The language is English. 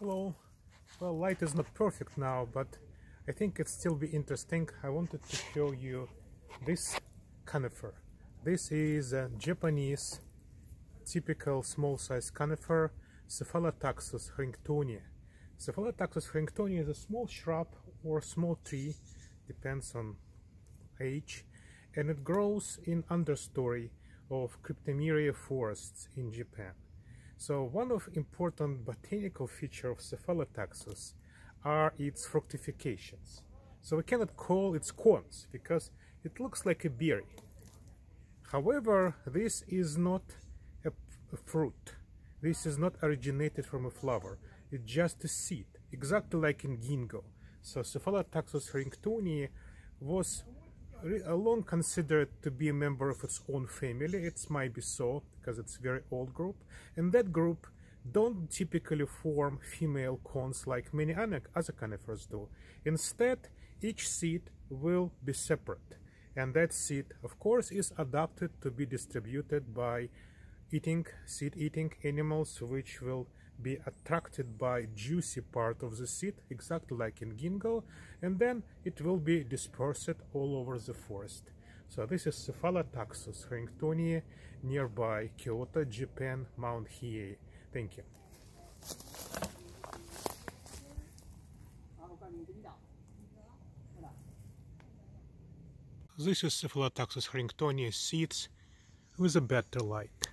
Hello. Well, light is not perfect now, but I think it still be interesting. I wanted to show you this conifer. This is a Japanese typical small-sized conifer, Cephalotaxus harringtonia. Cephalotaxus harringtonia is a small shrub or small tree, depends on age, and it grows in understory of cryptomeria forests in Japan. So one of important botanical feature of Cephalotaxus are its fructifications. So we cannot call it cones because it looks like a berry. However, this is not a, a fruit. This is not originated from a flower. It's just a seed, exactly like in ginkgo. So Cephalotaxus harringtonii was Uh, long considered to be a member of its own family. It might be so because it's a very old group. And that group don't typically form female cones like many other conifers do. Instead, each seed will be separate. And that seed, of course, is adapted to be distributed by eating, seed-eating animals, which will be attracted by juicy part of the seed, exactly like in ginkgo, and then it will be dispersed all over the forest. So this is Cephalotaxus harringtonii nearby Kyoto, Japan, Mount Hiei. Thank you. This is Cephalotaxus harringtonii seeds with a better light.